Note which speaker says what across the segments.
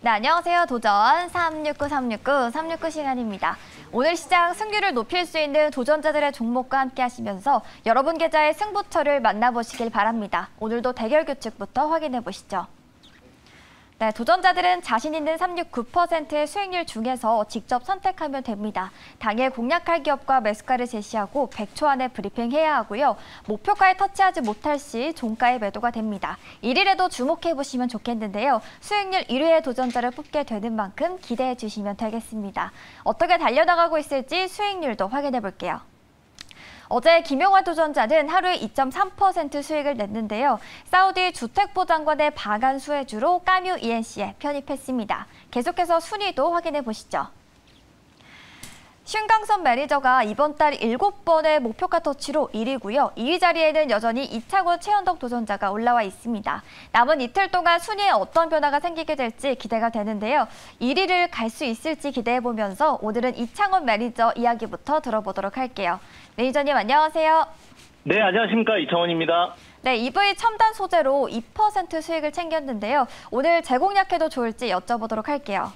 Speaker 1: 네, 안녕하세요. 도전 369 369 369 시간입니다. 오늘 시장 승률을 높일 수 있는 도전자들의 종목과 함께 하시면서 여러분 계좌의 승부처를 만나보시길 바랍니다. 오늘도 대결 규칙부터 확인해 보시죠. 네, 도전자들은 자신 있는 369%의 수익률 중에서 직접 선택하면 됩니다. 당일 공략할 기업과 매수가를 제시하고 100초 안에 브리핑해야 하고요. 목표가에 터치하지 못할 시 종가에 매도가 됩니다. 1일에도 주목해 보시면 좋겠는데요. 수익률 1위의 도전자를 뽑게 되는 만큼 기대해 주시면 되겠습니다. 어떻게 달려나가고 있을지 수익률도 확인해 볼게요. 어제 김용환 도전자는 하루에 2.3% 수익을 냈는데요. 사우디 주택부 장관의 방한 수혜주로 까뮤 E&C에 편입했습니다. 계속해서 순위도 확인해 보시죠. 신강선 매니저가 이번 달 7번의 목표가 터치로 1위고요. 2위 자리에는 여전히 이창원, 최현덕 도전자가 올라와 있습니다. 남은 이틀 동안 순위에 어떤 변화가 생기게 될지 기대가 되는데요. 1위를 갈 수 있을지 기대해보면서 오늘은 이창원 매니저 이야기부터 들어보도록 할게요. 매니저님 안녕하세요.
Speaker 2: 네, 안녕하십니까. 이창원입니다.
Speaker 1: 네, EV 첨단 소재로 2% 수익을 챙겼는데요. 오늘 재공략해도 좋을지 여쭤보도록 할게요.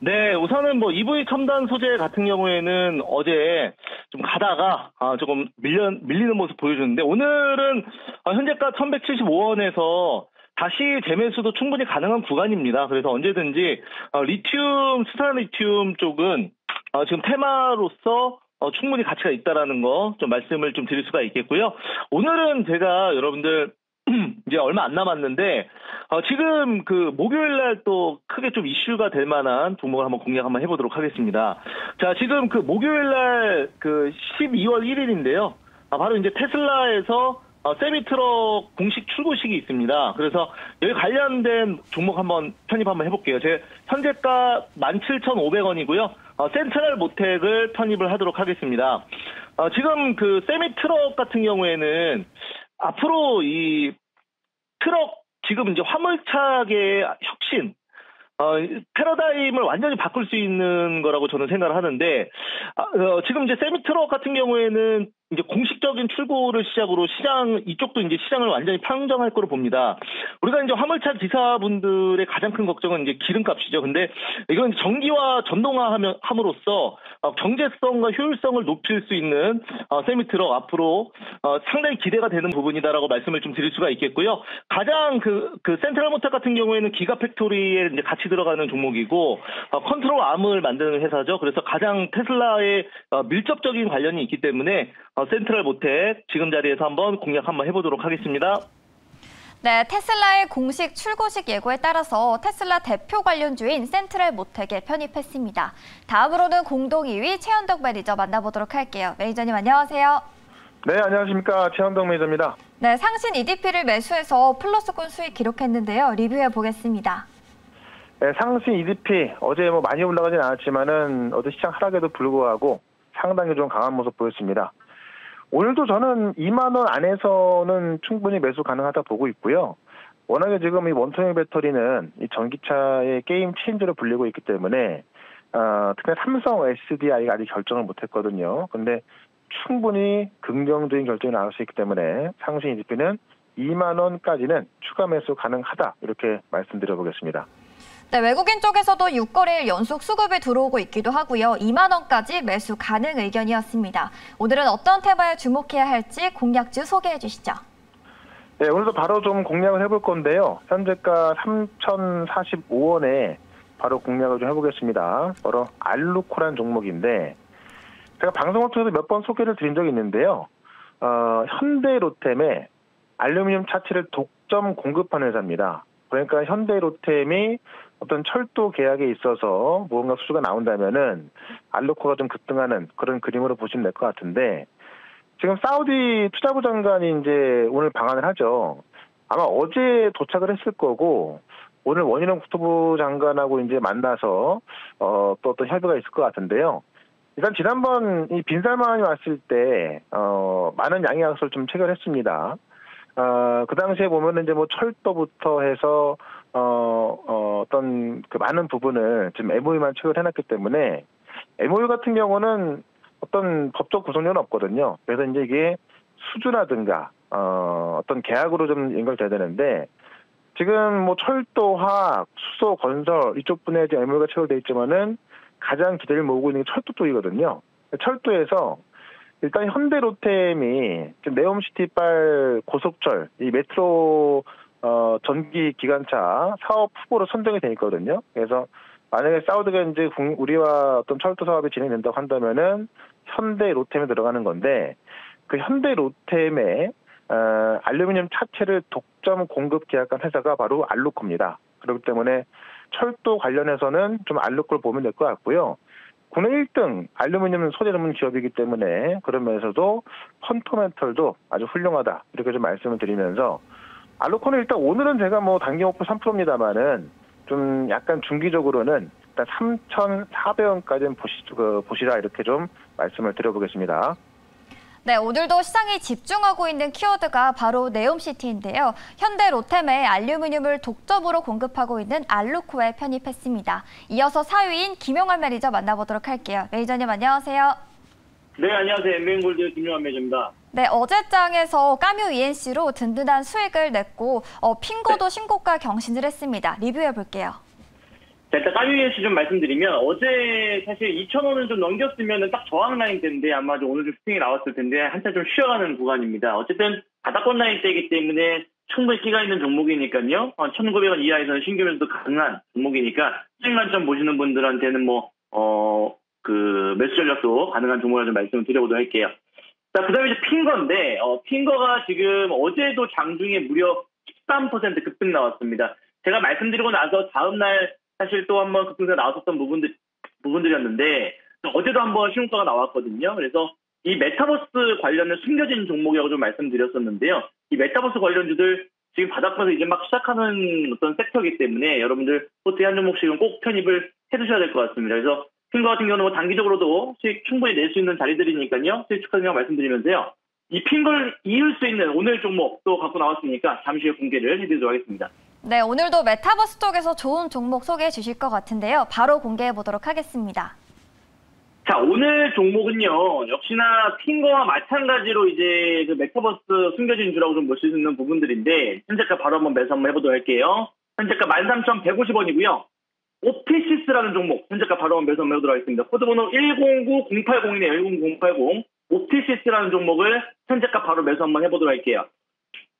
Speaker 2: 네, 우선은 뭐 EV 첨단 소재 같은 경우에는 어제 좀 가다가 아, 조금 밀려, 밀리는 모습 보여줬는데 오늘은 현재가 1175원에서 다시 재매수도 충분히 가능한 구간입니다. 그래서 언제든지 어, 리튬, 스타 리튬 쪽은 어, 지금 테마로서 어, 충분히 가치가 있다라는 거 좀 말씀을 좀 드릴 수가 있겠고요. 오늘은 제가 여러분들 이제 얼마 안 남았는데 어, 지금 그 목요일 날 또 크게 좀 이슈가 될 만한 종목을 한번 공략 한번 해보도록 하겠습니다. 자 지금 그 목요일 날 그 12월 1일인데요. 아, 바로 이제 테슬라에서 어, 세미트럭 공식 출고식이 있습니다. 그래서 여기 관련된 종목 한번 편입 한번 해볼게요. 제 현재가 17,500원이고요. 어, 센트럴 모텍을 편입을 하도록 하겠습니다. 어, 지금 그 세미트럭 같은 경우에는 앞으로 이 트럭 지금 이제 화물차계의 혁신 어, 패러다임을 완전히 바꿀 수 있는 거라고 저는 생각을 하는데, 아, 어, 지금 이제 세미트럭 같은 경우에는 이제 공식적인 출고를 시작으로 시장 이쪽도 이제 시장을 완전히 평정할 거로 봅니다. 우리가 이제 화물차 기사분들의 가장 큰 걱정은 이제 기름값이죠. 근데 이건 전기와 전동화하면 함으로써 어, 경제성과 효율성을 높일 수 있는 어, 세미트럭 앞으로 어, 상당히 기대가 되는 부분이다라고 말씀을 좀 드릴 수가 있겠고요. 가장 그, 그 센트럴 모터 같은 경우에는 기가 팩토리에 이제 같이 들어가는 종목이고 어, 컨트롤 암을 만드는 회사죠. 그래서 가장 테슬라의 어, 밀접적인 관련이 있기 때문에 어, 센트랄모텍 지금 자리에서 한번 공략 한번 해보도록 하겠습니다.
Speaker 1: 네, 테슬라의 공식 출고식 예고에 따라서 테슬라 대표 관련주인 센트랄모텍에 편입했습니다. 다음으로는 공동 2위 최현덕 매니저 만나보도록 할게요. 매니저님 안녕하세요.
Speaker 3: 네, 안녕하십니까. 최현덕 매니저입니다.
Speaker 1: 네, 상신 EDP를 매수해서 플러스권 수익 기록했는데요. 리뷰해 보겠습니다.
Speaker 3: 네, 상신 EDP 어제 뭐 많이 올라가진 않았지만은 어제 시장 하락에도 불구하고 상당히 좀 강한 모습 보였습니다. 오늘도 저는 2만 원 안에서는 충분히 매수 가능하다 보고 있고요. 워낙에 지금 이 원통형 배터리는 이 전기차의 게임 체인저로 불리고 있기 때문에 어, 특히 삼성 SDI가 아직 결정을 못했거든요. 근데 충분히 긍정적인 결정이 나올 수 있기 때문에 상승 이지피는 2만 원까지는 추가 매수 가능하다 이렇게 말씀드려 보겠습니다.
Speaker 1: 네, 외국인 쪽에서도 6거래일 연속 수급이 들어오고 있기도 하고요. 2만 원까지 매수 가능 의견이었습니다. 오늘은 어떤 테마에 주목해야 할지 공략주 소개해 주시죠.
Speaker 3: 네, 오늘도 바로 좀 공략을 해볼 건데요. 현재가 3,045원에 바로 공략을 좀 해보겠습니다. 바로 알루코란 종목인데 제가 방송을 통해서 몇 번 소개를 드린 적이 있는데요. 어, 현대로템에 알루미늄 차체를 독점 공급하는 회사입니다. 그러니까 현대로템이 어떤 철도 계약에 있어서 무언가 수주가 나온다면은 알루코가 좀 급등하는 그런 그림으로 보시면 될 것 같은데 지금 사우디 투자부 장관이 이제 오늘 방한을 하죠. 아마 어제 도착을 했을 거고 오늘 원희룡 국토부 장관하고 이제 만나서 어, 또 어떤 협의가 있을 것 같은데요. 일단 지난번 이 빈살만이 왔을 때 어, 많은 양해 약속을 좀 체결했습니다. 어, 그 당시에 보면은 이제 뭐 철도부터 해서 어, 어, 어떤 그 많은 부분을 지금 MOU만 체결해놨기 때문에 MOU 같은 경우는 어떤 법적 구성력은 없거든요. 그래서 이제 이게 수주라든가 어, 어떤 계약으로 좀 연결돼야 되는데 지금 뭐 철도, 화학, 수소, 건설 이쪽 분야에 이제 MOU가 체결돼 있지만은 가장 기대를 모으고 있는 게 철도 쪽이거든요. 철도에서 일단 현대로템이 네옴시티빨 고속철 이 메트로 어, 전기 기관차 사업 후보로 선정이 돼 있거든요. 그래서 만약에 사우드겐즈 국- 우리와 어떤 철도 사업이 진행된다고 한다면은 현대 로템에 들어가는 건데 그 현대 로템의 어, 알루미늄 차체를 독점 공급 계약한 회사가 바로 알루코입니다. 그렇기 때문에 철도 관련해서는 좀 알루코를 보면 될 것 같고요. 국내 1등 알루미늄 소재 전문 기업이기 때문에 그런 면에서도 펀더멘털도 아주 훌륭하다 이렇게 좀 말씀을 드리면서 알루코는 일단 오늘은 제가 뭐 목표 3%입니다만은 좀 약간 중기적으로는 일단 3,400원까지는 보시, 그, 보시라 이렇게 좀 말씀을 드려보겠습니다.
Speaker 1: 네, 오늘도 시장이 집중하고 있는 키워드가 바로 네옴시티인데요. 현대 로템에 알루미늄을 독점으로 공급하고 있는 알루코에 편입했습니다. 이어서 4위인 김용환 매니저 만나보도록 할게요. 매니저님 안녕하세요.
Speaker 4: 네, 안녕하세요. MBN골드 김용환 매니저입니다.
Speaker 1: 네, 어제장에서 까뮤이앤씨로 든든한 수익을 냈고 어, 핑거도 신고가 경신을 했습니다. 리뷰해 볼게요.
Speaker 4: 자, 일단 까뮤이앤씨 좀 말씀드리면 어제 사실 2,000원을 좀 넘겼으면 딱 저항 라인 때인데 아마 좀 오늘 좀 슈팅이 나왔을 텐데 한참 좀 쉬어가는 구간입니다. 어쨌든 바닥권 라인 때이기 때문에 충분히 끼가 있는 종목이니까요. 어, 1,900원 이하에서는 신규 매수도 가능한 종목이니까 수익 만점 보시는 분들한테는 뭐, 어, 그 매수 전략도 가능한 종목이라 좀 말씀을 드려보도록 할게요. 자, 그 다음에 이제 핑거인데, 어, 핑거가 지금 어제도 장중에 무려 13% 급등 나왔습니다. 제가 말씀드리고 나서 다음날 사실 또 한번 급등세 나왔었던 부분들, 부분들이었는데, 어제도 한번 신고가가 나왔거든요. 그래서 이 메타버스 관련된 숨겨진 종목이라고 좀 말씀드렸었는데요. 이 메타버스 관련주들 지금 바닥에서 이제 막 시작하는 어떤 섹터이기 때문에 여러분들 포트에 한 종목씩은 꼭 편입을 해두셔야 될 것 같습니다. 그래서 핑거 같은 경우는 뭐 단기적으로도 수익 충분히 낼 수 있는 자리들이니까요. 수익 축하드리고 말씀드리면서요. 이 핑거를 이을 수 있는 오늘 종목도 갖고 나왔으니까 잠시 후에 공개를 해드리도록 하겠습니다.
Speaker 1: 네, 오늘도 메타버스 쪽에서 좋은 종목 소개해 주실 것 같은데요. 바로 공개해 보도록 하겠습니다.
Speaker 4: 자, 오늘 종목은요, 역시나 핑거와 마찬가지로 이제 그 메타버스 숨겨진 주라고 좀 보실 수 있는 부분들인데, 현재가 바로 한번 매수 한번 해보도록 할게요. 현재가 13,150원이고요. 오피시스라는 종목, 현재가 바로 한번 매수 한번 해보도록 하겠습니다. 코드번호 109080이네요, 109080. 오피시스라는 종목을 현재가 바로 매수 한번 해보도록 할게요.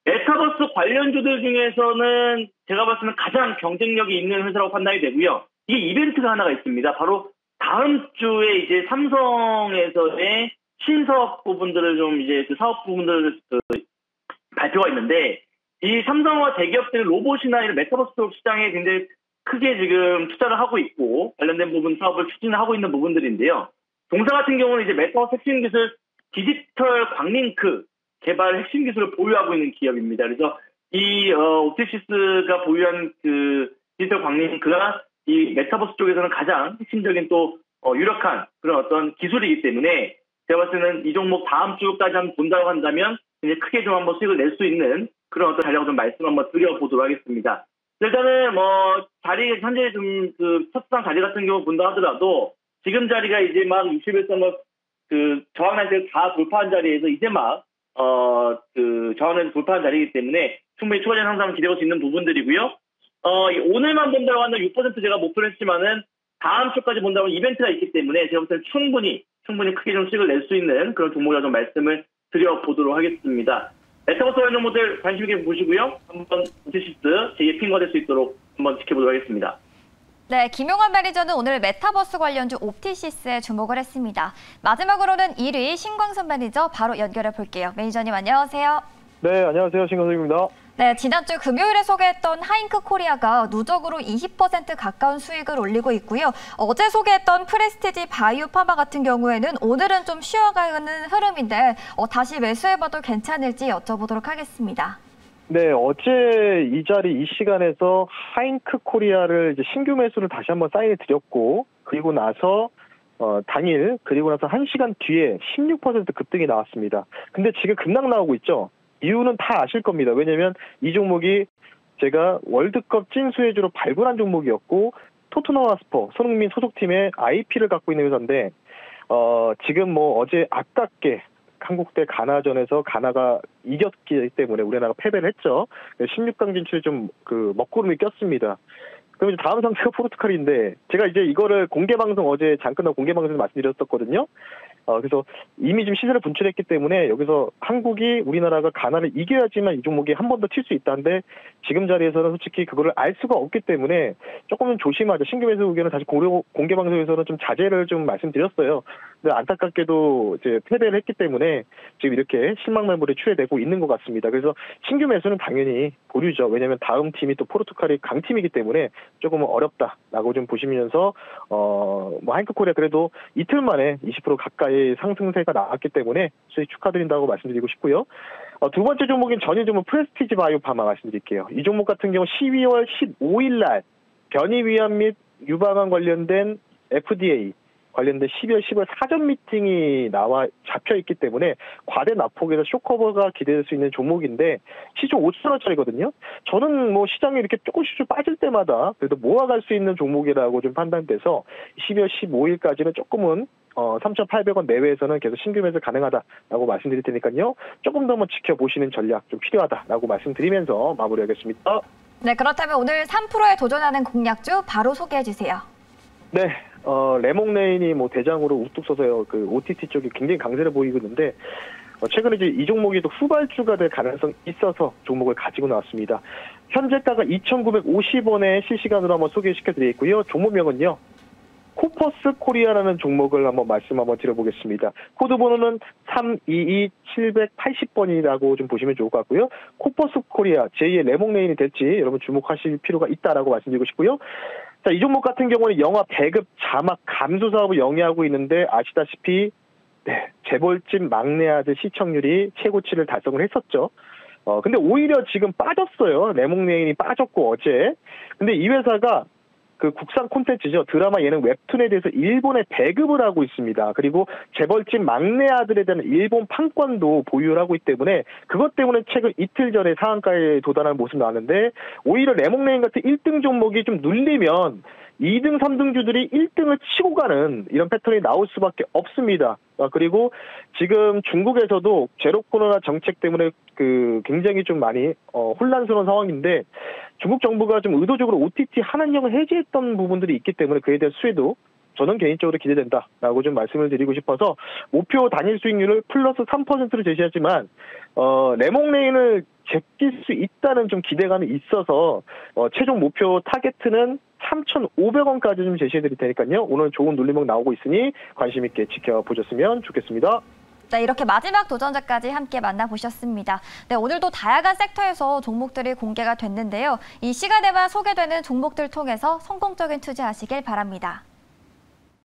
Speaker 4: 메타버스 관련주들 중에서는 제가 봤을 때는 가장 경쟁력이 있는 회사라고 판단이 되고요. 이게 이벤트가 하나가 있습니다. 바로 다음 주에 이제 삼성에서의 신사업 부분들을 좀 이제 그 사업 부분들을 그 발표가 있는데 이 삼성과 대기업들은 로봇이나 이런 메타버스 시장에 굉장히 크게 지금 투자를 하고 있고 관련된 부분 사업을 추진하고 있는 부분들인데요. 동사 같은 경우는 이제 메타버스 핵심 기술 디지털 광링크 개발 핵심 기술을 보유하고 있는 기업입니다. 그래서 이 어, 옵티시스가 보유한 그 디지털 광링크가 이 메타버스 쪽에서는 가장 핵심적인 또 어, 유력한 그런 어떤 기술이기 때문에 제가 봤을 때는 이 종목 다음 주까지 한번 본다고 한다면 이제 크게 좀 한번 수익을 낼 수 있는 그런 어떤 자리라고 좀 말씀 한번 드려보도록 하겠습니다. 일단은 뭐 자리 현재 좀그 첫상 자리 같은 경우 본다 하더라도 지금 자리가 이제 막 61선을 그 저항라인을 다 돌파한 자리에서 이제 막 어, 그, 저항을 돌파한 자리이기 때문에 충분히 추가적인 상승을 기대할 수 있는 부분들이고요. 어, 이 오늘만 본다고 한다면 6% 제가 목표를 했지만은 다음 주까지 본다면 이벤트가 있기 때문에 제가 볼 때는 충분히, 충분히 크게 좀 수익을 낼 수 있는 그런 종목이라 좀 말씀을 드려보도록 하겠습니다. 메타버스 관련 모델 관심 있게 보시고요. 한번 옵티시스 제2의 핑거 될 수 있도록 한번 지켜보도록 하겠습니다.
Speaker 1: 네, 김용환 매니저는 오늘 메타버스 관련주 옵티시스에 주목을 했습니다. 마지막으로는 1위 신광선 매니저 바로 연결해 볼게요. 매니저님 안녕하세요.
Speaker 5: 네, 안녕하세요. 신광선입니다.
Speaker 1: 네, 지난주 금요일에 소개했던 하인크코리아가 누적으로 20% 가까운 수익을 올리고 있고요. 어제 소개했던 프레스티지 바이오 파마 같은 경우에는 오늘은 좀 쉬어가는 흐름인데 어, 다시 매수해봐도 괜찮을지 여쭤보도록 하겠습니다.
Speaker 5: 네, 어제 이 자리 이 시간에서 하인크코리아를 신규 매수를 다시 한번 사인해 드렸고 그리고 나서 어, 당일 그리고 나서 1시간 뒤에 16% 급등이 나왔습니다. 근데 지금 급락 나오고 있죠. 이유는 다 아실 겁니다. 왜냐면 이 종목이 제가 월드컵 찐 수혜주로 발굴한 종목이었고 토트넘 핫스퍼 손흥민 소속팀의 IP를 갖고 있는 회사인데 어, 지금 뭐 어제 아깝게 한국 대 가나전에서 가나가 이겼기 때문에 우리나라가 패배를 했죠. 16강 진출에 좀그 먹구름이 꼈습니다. 그럼 이제 다음 상대가 포르투갈인데 제가 이제 이거를 공개 방송 어제 잠깐 공개 방송에서 말씀드렸었거든요. 어, 그래서 이미 좀 시세를 분출했기 때문에 여기서 한국이 우리나라가 가나를 이겨야지만 이 종목이 한 번 더 칠 수 있다는데 지금 자리에서는 솔직히 그거를 알 수가 없기 때문에 조금은 조심하자. 신규 매수 의견은 다시 공개 방송에서는 좀 자제를 좀 말씀드렸어요. 안타깝게도 이제 패배를 했기 때문에 지금 이렇게 실망 매물에 추해되고 있는 것 같습니다. 그래서 신규 매수는 당연히 보류죠. 왜냐하면 다음 팀이 또 포르투갈이 강팀이기 때문에 조금 어렵다라고 좀 보시면서 어뭐 하이크코리아 그래도 이틀 만에 20% 가까이 상승세가 나왔기 때문에 수익 축하드린다고 말씀드리고 싶고요. 어, 두 번째 종목인 전일 종목 프레스티지 바이오 파마 말씀드릴게요. 이 종목 같은 경우 12월 15일 날 변이 위험 및 유방암 관련된 FDA 관련된 12월 10월 사전 미팅이 나와 잡혀 있기 때문에 과대 낙폭에서 쇼커버가 기대될 수 있는 종목인데 시중 5천 원짜리거든요. 저는 뭐 시장이 이렇게 조금씩 좀 빠질 때마다 그래도 모아갈 수 있는 종목이라고 좀 판단돼서 12월 15일까지는 조금은 어, 3,800원 내외에서는 계속 신규 매수 가능하다라고 말씀드릴 테니까요. 조금 더 한번 지켜보시는 전략 좀 필요하다라고 말씀드리면서 마무리하겠습니다.
Speaker 1: 네, 그렇다면 오늘 3%에 도전하는 공략주 바로 소개해 주세요.
Speaker 5: 네, 어, 래몽래인이 뭐 대장으로 우뚝 서서요. 그 OTT 쪽이 굉장히 강세를 보이고 있는데 어, 최근에 이제 이 종목이 또 후발주가 될 가능성이 있어서 종목을 가지고 나왔습니다. 현재가가 2,950원에 실시간으로 한번 소개시켜 드리겠고요. 종목명은요. 코퍼스 코리아라는 종목을 한번 말씀 한번 드려보겠습니다. 코드 번호는 322780번이라고 좀 보시면 좋을 것 같고요. 코퍼스 코리아 제2의 래몽래인이 될지 여러분 주목하실 필요가 있다라고 말씀드리고 싶고요. 자, 이 종목 같은 경우는 영화 배급 자막 감수 사업을 영위하고 있는데 아시다시피 네, 재벌집 막내 아들 시청률이 최고치를 달성을 했었죠. 어, 근데 오히려 지금 빠졌어요. 래몽래인이 빠졌고 어제. 근데 이 회사가 그 국산 콘텐츠죠. 드라마 예능 웹툰에 대해서 일본에 배급을 하고 있습니다. 그리고 재벌집 막내 아들에 대한 일본 판권도 보유를 하고 있기 때문에 그것 때문에 최근 이틀 전에 상한가에 도달하는 모습 나왔는데 오히려 래몽래인 같은 1등 종목이 좀 눌리면 2등, 3등 주들이 1등을 치고 가는 이런 패턴이 나올 수밖에 없습니다. 아, 그리고 지금 중국에서도 제로 코로나 정책 때문에 그 굉장히 좀 많이 어, 혼란스러운 상황인데 중국 정부가 좀 의도적으로 OTT 한한령을 해제했던 부분들이 있기 때문에 그에 대한 수혜도 저는 개인적으로 기대된다라고 좀 말씀을 드리고 싶어서 목표 당일 수익률을 플러스 3%로 제시하지만 어, 래몽래인을 제낄 수 있다는 좀 기대감이 있어서 어, 최종 목표 타겟은 3,500원까지 좀 제시해 드릴 테니까요. 오늘 좋은 눌림목 나오고 있으니 관심 있게 지켜보셨으면 좋겠습니다.
Speaker 1: 네, 이렇게 마지막 도전자까지 함께 만나보셨습니다. 네, 오늘도 다양한 섹터에서 종목들이 공개가 됐는데요. 이 시간에만 소개되는 종목들 통해서 성공적인 투자하시길 바랍니다.